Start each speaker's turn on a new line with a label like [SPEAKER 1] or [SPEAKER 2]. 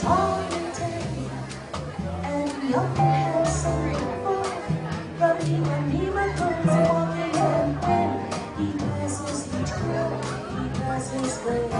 [SPEAKER 1] tall Christmas blues.